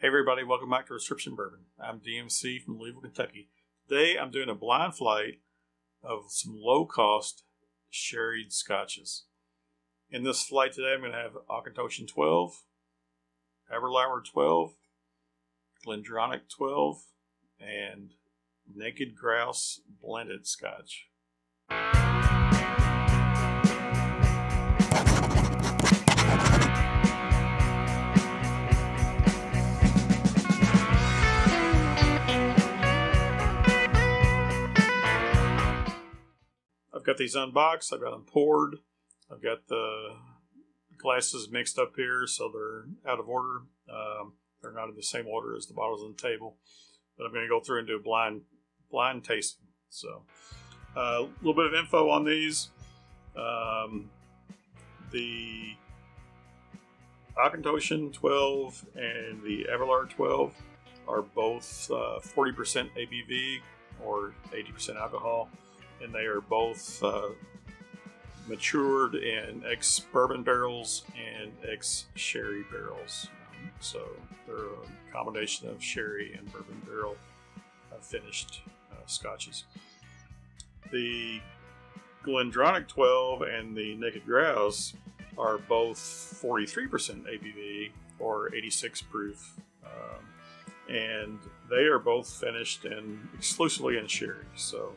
Hey everybody, welcome back to Prescription Bourbon. I'm DMC from Louisville, Kentucky. Today I'm doing a blind flight of some low cost sherried scotches. In this flight today I'm going to have Auchentoshan 12, Aberlour 12, Glendronach 12, and Naked Grouse blended scotch. Got these unboxed, I've got them poured, I've got the glasses mixed up here so they're out of order. Um, they're not in the same order as the bottles on the table. But I'm going to go through and do a blind blind tasting. So a uh, little bit of info on these. Um, the Auchentoshan 12 and the Aberlour 12 are both uh, 40% ABV or 80% alcohol and they are both uh, matured in ex bourbon barrels and ex sherry barrels. So they're a combination of sherry and bourbon barrel uh, finished uh, scotches. The Glendronach 12 and the Naked Grouse are both 43% ABV or 86 proof. Um, and they are both finished in exclusively in sherry. So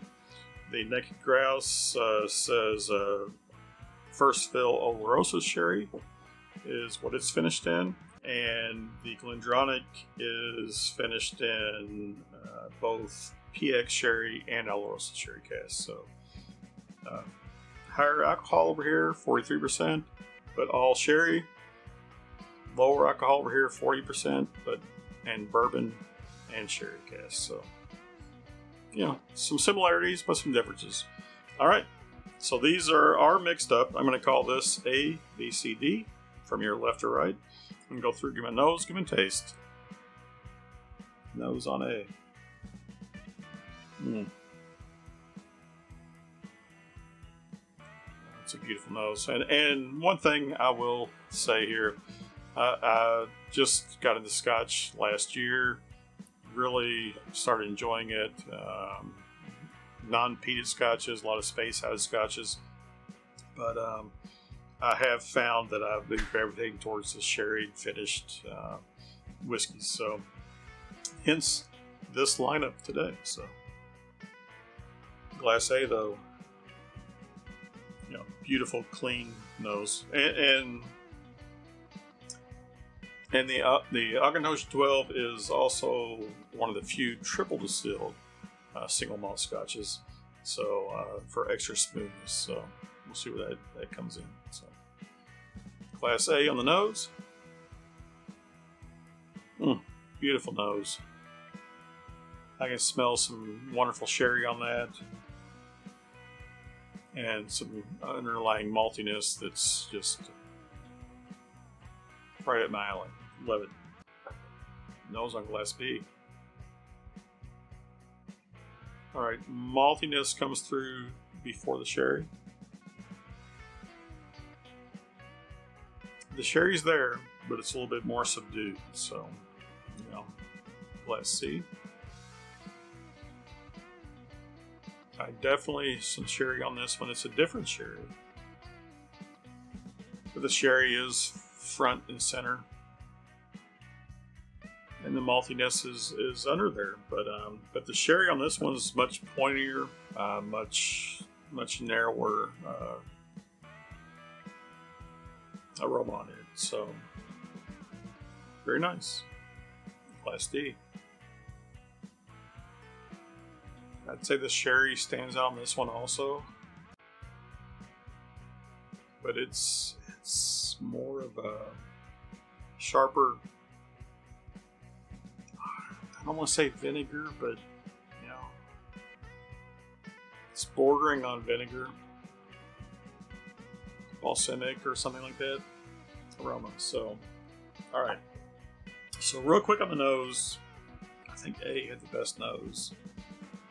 the Naked Grouse uh, says uh, first fill Oloroso sherry is what it's finished in, and the Glendronach is finished in uh, both PX sherry and Oloroso sherry cask. So uh, higher alcohol over here, 43%, but all sherry. Lower alcohol over here, 40%, but and bourbon and sherry cask. So you know, some similarities, but some differences. All right, so these are, are mixed up. I'm going to call this A, B, C, D from your left to right. To go through, give me a nose, give me a taste. Nose on A. Mm. It's a beautiful nose. And, and one thing I will say here, uh, I just got into Scotch last year really started enjoying it. Um, non-peated scotches, a lot of space-out of scotches, but um, I have found that I've been gravitating towards the sherry finished uh, whiskeys. So, hence this lineup today. So, Glass A though, you know, beautiful, clean nose, and, and and the uh, the Auchentoshan 12 is also one of the few triple distilled uh, single malt scotches. So uh, for extra smoothness. So we'll see where that, that comes in. So Class A on the nose. Mm, beautiful nose. I can smell some wonderful sherry on that. And some underlying maltiness that's just right at my alley. Love it. Nose on glass B. Alright, maltiness comes through before the sherry. The sherry's there, but it's a little bit more subdued, so, you know, let's see. I definitely some sherry on this one. It's a different sherry. But the sherry is front and center and the maltiness is, is under there. But um, but the sherry on this one is much pointier, uh, much much narrower uh, aroma on it. So very nice. Class D. I'd say the sherry stands out on this one also, but it's it's more of a sharper I don't want to say vinegar, but you know, it's bordering on vinegar, balsamic or something like that aroma. So, all right. So real quick on the nose, I think A had the best nose.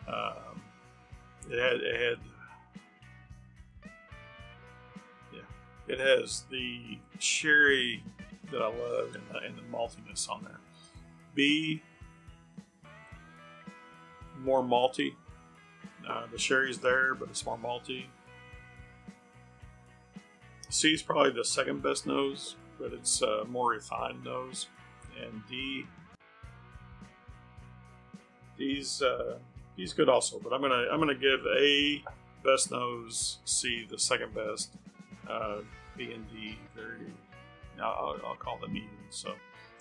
Um, it had it had yeah, it has the sherry that I love and the, and the maltiness on there. B, more malty. Uh, the sherry's there, but it's more malty. C is probably the second best nose, but it's a more refined nose. And D, D's uh, D's good also, but I'm gonna I'm gonna give A best nose, C the second best, uh, B and D very. I'll, I'll call them even. So,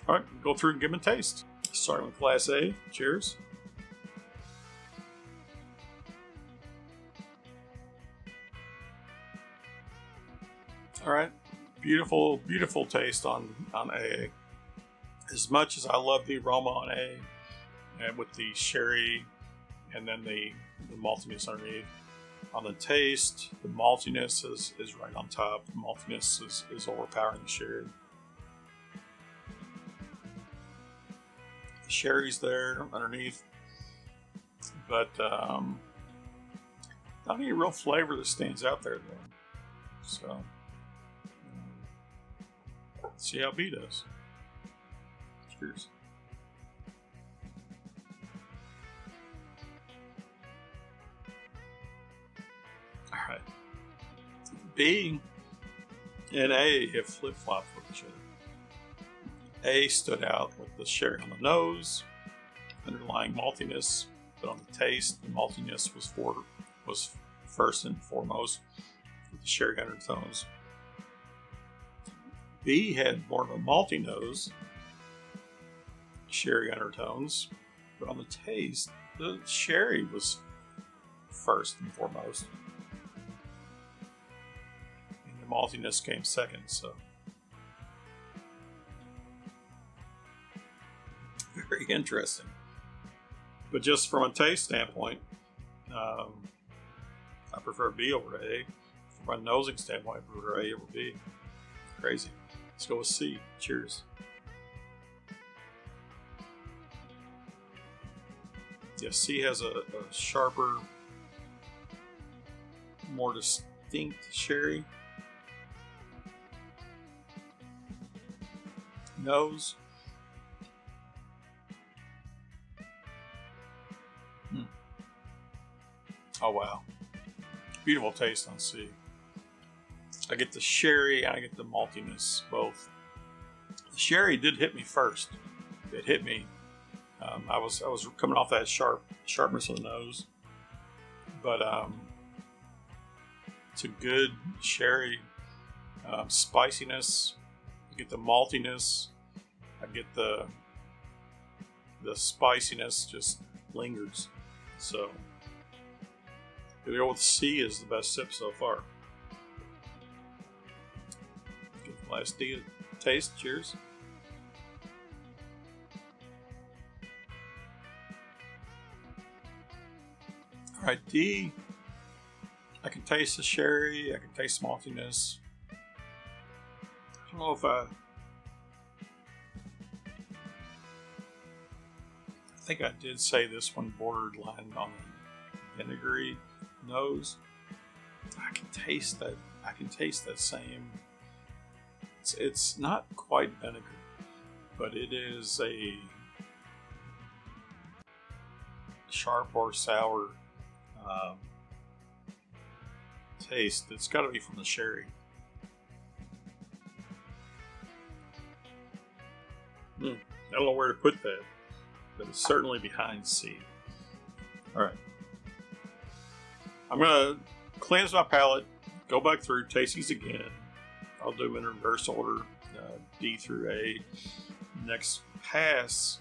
all right, go through and give them a taste. Starting with Class A. Cheers. All right, beautiful, beautiful taste on on A. As much as I love the aroma on A, and with the sherry, and then the, the maltiness underneath. On the taste, the maltiness is, is right on top. The maltiness is, is overpowering the sherry. The sherry's there underneath, but um, not any real flavor that stands out there though. So, see how B does. Cheers. All right. B and A have flip flopped with each other. A stood out with the sherry on the nose, underlying maltiness, but on the taste, the maltiness was for was first and foremost with the sherry undertones. B had more of a malty nose, sherry undertones, but on the taste, the sherry was first and foremost. And the maltiness came second, so. Very interesting. But just from a taste standpoint, um, I prefer B over A. From a nosing standpoint, I prefer A over B. Crazy. Let's go with C. Cheers. Yeah, C has a, a sharper, more distinct sherry. Nose. Hmm. Oh wow. Beautiful taste on C. I get the sherry and I get the maltiness both. The sherry did hit me first. It hit me. Um, I was I was coming off that sharp sharpness of the nose, but um, it's a good sherry um, spiciness. I get the maltiness. I get the the spiciness just lingers. So the with C is the best sip so far. Last D a taste. Cheers. All right, D. I can taste the sherry. I can taste maltiness. I don't know if I. I think I did say this one bordered borderline on vinegary nose. I can taste that. I can taste that same. It's, it's not quite vinegar, but it is a sharp or sour um, taste. It's got to be from the sherry. Hmm. I don't know where to put that, but it's certainly behind C. All right. I'm going to cleanse my palate, go back through, taste these again. I'll do in reverse order, uh, D through A. Next pass,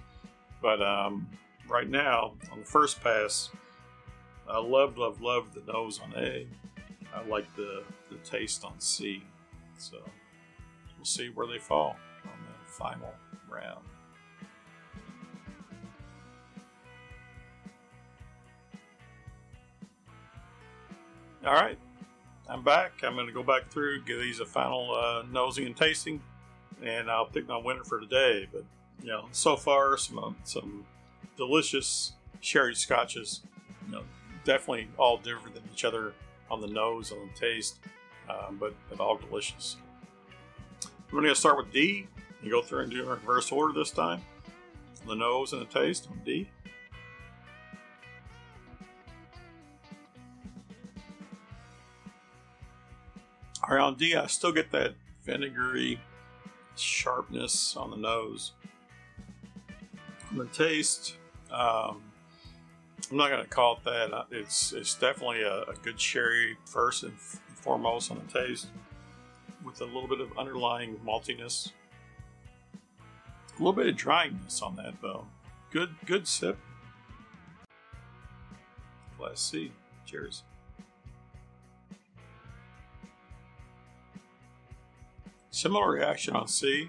but um, right now, on the first pass, I love, love, love the nose on A. I like the, the taste on C. So we'll see where they fall on the final round. All right, I'm back. I'm going to go back through, give these a final uh, nosing and tasting, and I'll pick my winner for today. But you know, so far some um, some delicious sherry scotches. You know, definitely all different than each other on the nose, on the taste, um, but but all delicious. We're going to start with D. You go through and do in reverse order this time. the nose and the taste on D. On D, I still get that vinegary sharpness on the nose. On the taste, um, I'm not going to call it that. It's it's definitely a, a good sherry first and foremost on the taste, with a little bit of underlying maltiness. A little bit of dryness on that though. Good good sip. Class C. Cheers. Similar reaction on C.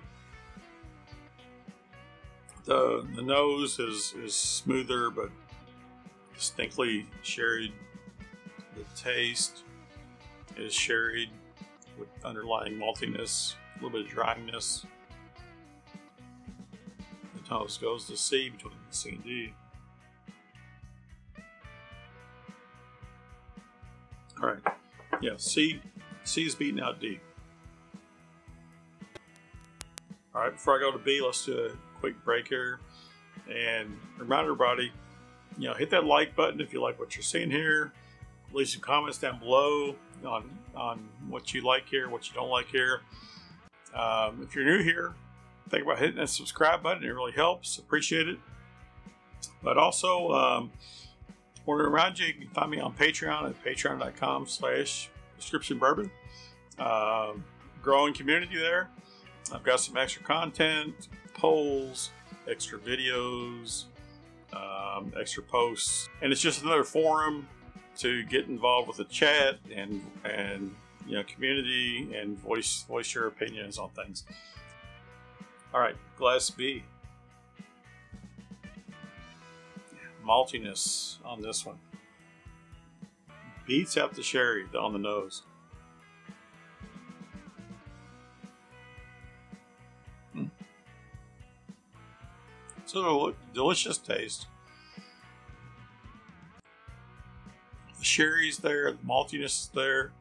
The the nose is is smoother but distinctly sherried. The taste is sherried with underlying maltiness, a little bit of dryness. The nose goes to C between C and D. All right, yeah, C C is beating out D. All right, before I go to B, let's do a quick break here and remind everybody, you know, hit that like button if you like what you're seeing here. Leave some comments down below on on what you like here, what you don't like here. Um, if you're new here, think about hitting that subscribe button. It really helps. Appreciate it. But also, um, want to remind you, you can find me on Patreon at patreon.com slash prescription bourbon. Uh, growing community there. I've got some extra content, polls, extra videos, um, extra posts, and it's just another forum to get involved with the chat and and you know community and voice voice your opinions on things. All right, glass B. Maltiness on this one beats out the sherry on the nose. Delicious taste. The sherry's there, the maltiness is there.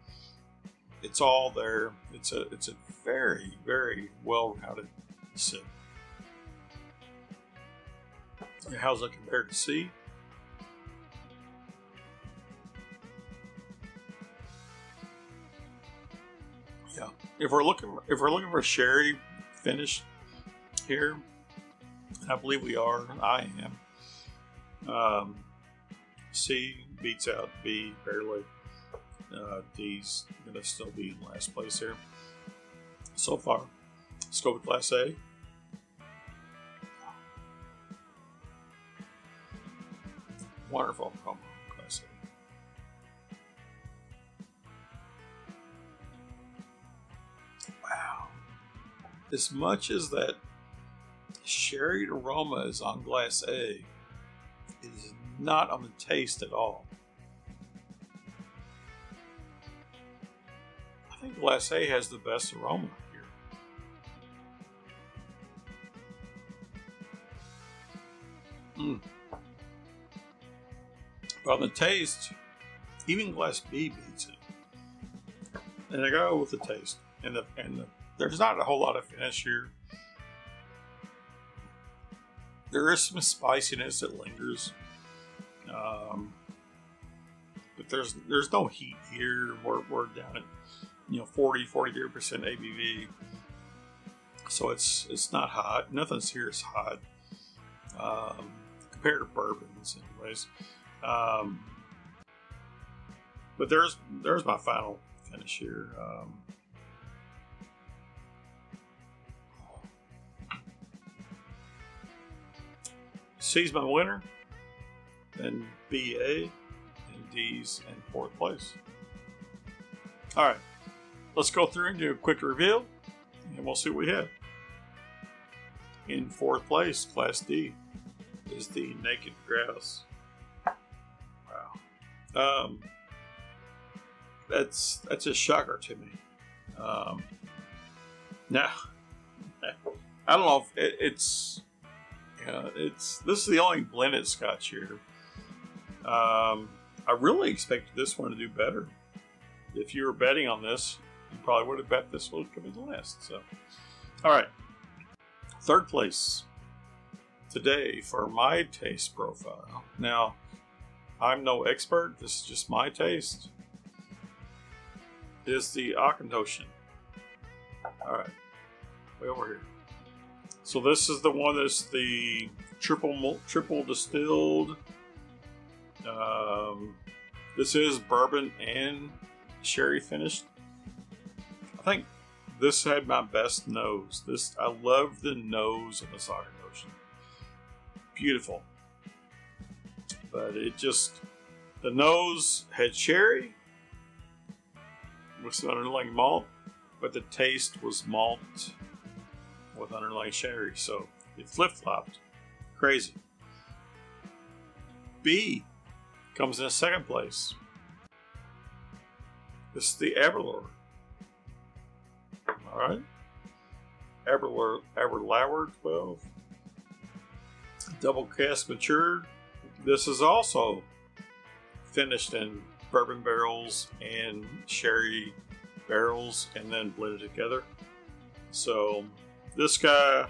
It's all there. It's a it's a very very well rounded sip. How's it compared to C? Yeah, if we're looking if we're looking for sherry finish here, I believe we are. I am. Um, C beats out B barely. Uh, D's going to still be in last place here so far. Let's go with Class A. Wonderful promo, Class A. Wow. As much as that sherry aroma is on glass A. It is not on the taste at all. I think glass A has the best aroma here. Mm. But on the taste, even glass B beats it. And I go with the taste. And the and the, there's not a whole lot of finish here there is some spiciness that lingers. Um, but there's there's no heat here. We're, we're down at you know 40 43 percent ABV, so it's it's not hot. Nothing's here is hot um, compared to bourbons, anyways. Um, but there's there's my final finish here. Um, C's my winner, then BA, and D's in fourth place. All right, let's go through and do a quick reveal, and we'll see what we have. In fourth place, Class D, is the Naked Grouse. Wow, um, that's that's a shocker to me. Um, now, I don't know if it, it's uh, it's this is the only blended Scotch here. Um, I really expected this one to do better. If you were betting on this, you probably would have bet this would come in last. So, all right, third place, today for my taste profile. Now, I'm no expert, this is just my taste. Is the Auchentoshan. Alright, way over here. So this is the one that's the triple triple distilled. Um, this is bourbon and sherry finished. I think this had my best nose. This I love the nose of the Soccer Ocean. Beautiful. But it just the nose had sherry with some underlying malt, but the taste was malt with underlying sherry, so it flip flopped. Crazy. B comes in a second place. This is the Aberlour. Alright. Aberlour, Aberlour 12. Double cask matured. This is also finished in bourbon barrels and sherry barrels and then blended together. So this guy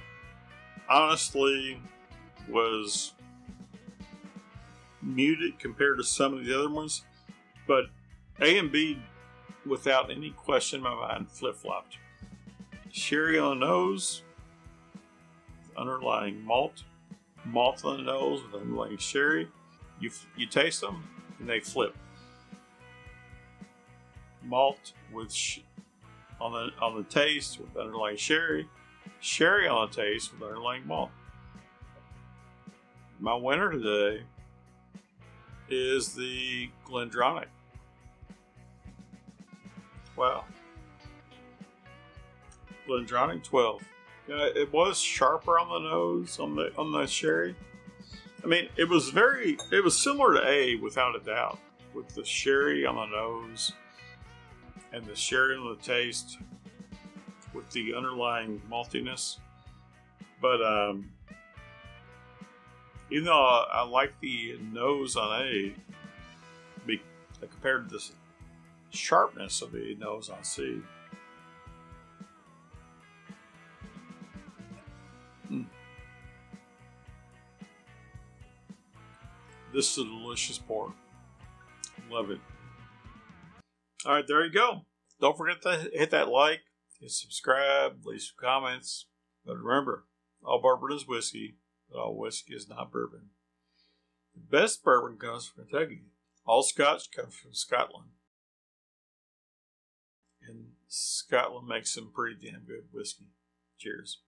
honestly was muted compared to some of the other ones, but A and B, without any question in my mind, flip flopped. Sherry on the nose, underlying malt, malt on the nose with underlying sherry. You you taste them and they flip. Malt with sh- on the on the taste with underlying sherry, sherry on the taste with underlying malt. My winner today is the Glendronach. Wow. Glendronach 12. Yeah, it was sharper on the nose on the on the sherry. I mean, it was very it was similar to A without a doubt, with the sherry on the nose and the sherry on the taste the underlying maltiness. But um, even though I, I like the nose on A, be, compared to the sharpness of the nose on C. Mm. This is a delicious pour. Love it. All right, there you go. Don't forget to hit that like, hit subscribe, leave some comments. But remember, all bourbon is whiskey but all whiskey is not bourbon. The best bourbon comes from Kentucky. All Scotch comes from Scotland. And Scotland makes some pretty damn good whiskey. Cheers.